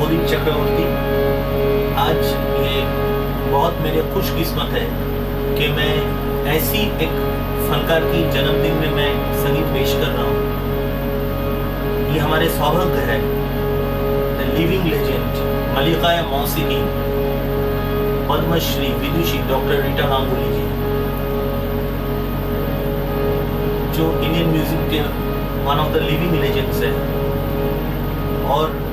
پروین چکرورتی آج یہ بہت میرے خوش قسمت ہے کہ میں ایسی ایک فنکار کی جنم دن میں میں سنگیت پیش کر رہا ہوں۔ یہ ہمارے سوبھاگ ہے۔ دا لیونگ لیجنڈ ملکہ موسیقی۔ پدم شری ودوشی ڈاکٹر ریٹا گانگولی جی۔ جو انڈین میوزک کے one of the living legends ہے اور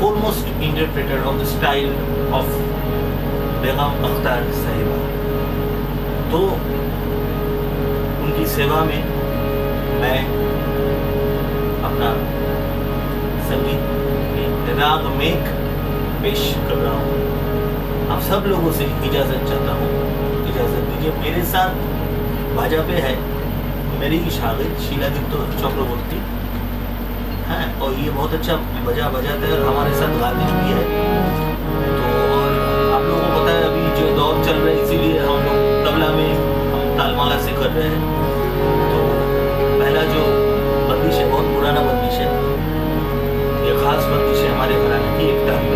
foremost interpreter of the style of بیگم اختار صاحبہ تو ان کی سیوا میں میں اپنا سنگیت راگ میک پیش کر رہا ہوں۔ آپ سب لوگوں سے اجازت چاہتا ہوں۔ اجازت دیجیے میرے ساتھ باجا پہ ہے، میری شاگرد شیلا دتو چکرورتی اور یہ بہت اچھا بجا بجا اور ہمارے ساتھ گاتے بھی ہے۔ تو اور آپ لوگوں کو پتہ ہے ابھی جو دور چل رہا ہے، اسی لیے ہم لوگ تبلا میں ہم تال مالا سے کر رہے ہیں۔ تو پہلا جو بندش ہے، بہت پرانا بندش ہے۔ یہ خاص بندش ہے ہمارے گھرانے کی، ایک دم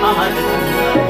Mama,